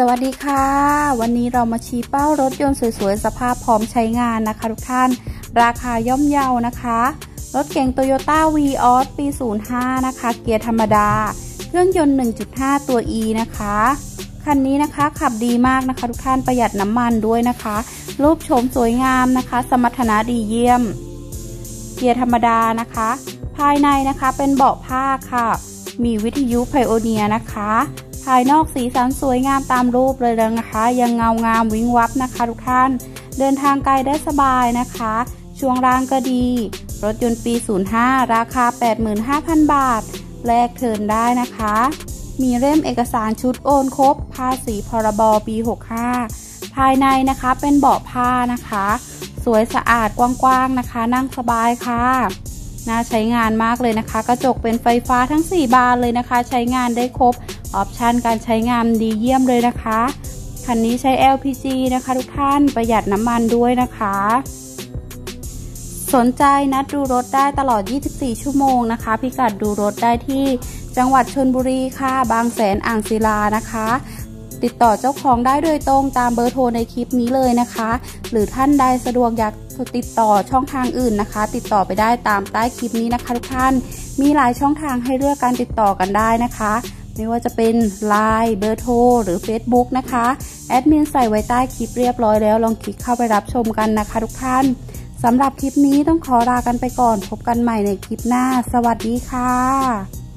สวัสดีค่ะ วันนี้เรามาชี้เป้ารถยนต์สวยๆ สภาพพร้อมใช้งานนะคะทุกท่าน ราคาย่อมเยานะคะ รถเก๋งโตโยต้าวีออสปี 05 นะคะ เกียร์ธรรมดา เครื่องยนต์ 1.5 ตัว E นะคะ คันนี้นะคะขับดีมากนะคะทุกท่านประหยัดน้ำมันด้วยนะคะ รูปโฉมสวยงามนะคะ สมรรถนะดีเยี่ยม เกียร์ธรรมดานะคะ ภายในนะคะเป็นเบาะผ้าค่ะ มีวิทยุไพโอเนียนะคะายนอกสีสันสวยงามตามรูปเลยนะคะ ยังเงางามวิ้งวับนะคะทุกท่าน เดินทางไกลได้สบายนะคะ ช่วงล่างก็ดี รถยนต์ปี 05 ราคา 85,000 บาท แลกเทินได้นะคะ มีเล่มเอกสารชุดโอนครบ ภาษีพรบปี 65 ภายในนะคะเป็นเบาะผ้านะคะ สวยสะอาดกว้างๆนะคะ นั่งสบายค่ะน่าใช้งานมากเลยนะคะ กระจกเป็นไฟฟ้าทั้ง 4 บานเลยนะคะ ใช้งานได้ครบ ออปชันการใช้งานดีเยี่ยมเลยนะคะ คันนี้ใช้ LPG นะคะทุกท่านประหยัดน้ำมันด้วยนะคะ สนใจนัดดูรถได้ตลอด 24 ชั่วโมงนะคะ พิกัดดูรถได้ที่จังหวัดชนบุรีค่ะ บางแสนอ่างศิลานะคะติดต่อเจ้าของได้โดยตรงตามเบอร์โทรในคลิปนี้เลยนะคะ หรือท่านใดสะดวกอยากติดต่อช่องทางอื่นนะคะ ติดต่อไปได้ตามใต้คลิปนี้นะคะทุกท่าน มีหลายช่องทางให้เลือกการติดต่อกันได้นะคะ ไม่ว่าจะเป็น Line เบอร์โทรหรือ Facebook นะคะ แอดมินใส่ไว้ใต้คลิปเรียบร้อยแล้ว ลองคลิกเข้าไปรับชมกันนะคะทุกท่านสำหรับคลิปนี้ต้องขอลากันไปก่อน พบกันใหม่ในคลิปหน้า สวัสดีค่ะ